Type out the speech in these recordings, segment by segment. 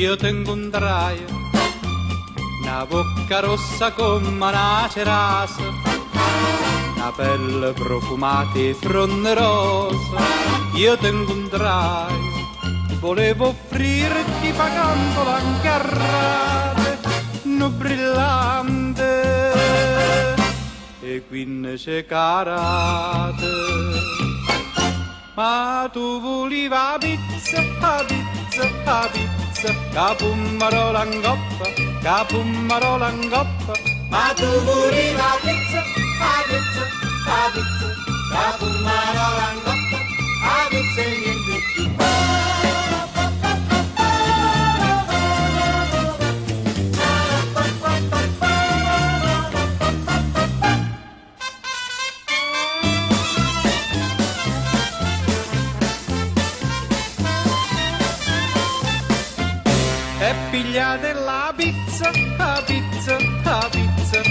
io te incontrai, una bocca rossa come una cerasa, una pelle profumata e fronte rosa, io te incontrai, volevo offrirti pagando l'ancarrate, no brillante, e quindi c'è carate. Ma tu volevi la pizza, la pizza, la pizza, goppa, kabummarolangoppa, kabummarolangoppa. Madhuri Ravitsa, Ravitsa, Ravitsa, kabummarolangoppa, Ravitsa. E pigliate la pizza, la pizza, la pizza,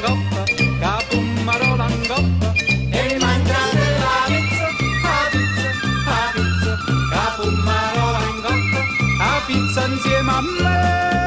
coppa, capummarola in coppa. E mangiate la pizza, la pizza, la pizza, capummarola in coppa, la pizza insieme a me.